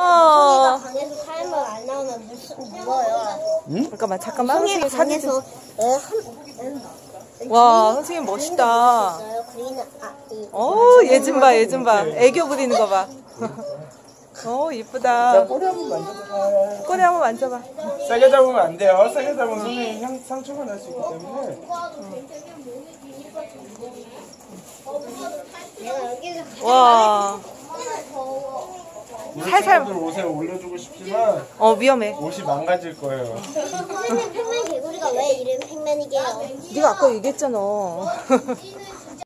어. 방에서 살면 안 나오면 무슨 무어요. 잠깐만, 잠깐만. 송이가 선생님 사진 좀. 애 한. 와, 선생님 멋있다. 어, 얘 좀 봐, 얘 좀 봐. 애교 부리는 거 봐. 어, 이쁘다. 꼬리 한번 만져봐. 꼬리 한번 만져봐. 세게 잡으면 안 돼요. 세게 잡으면 선생님 향, 상처가 날 수 있기 때문에. 와, 살살. 살살 옷에 올려주고 싶지만 어, 위험해. 옷이 망가질 거예요. 선생님 팽맨 개구리가 왜 이름 팽맨이게요? 네가 아까 얘기했잖아.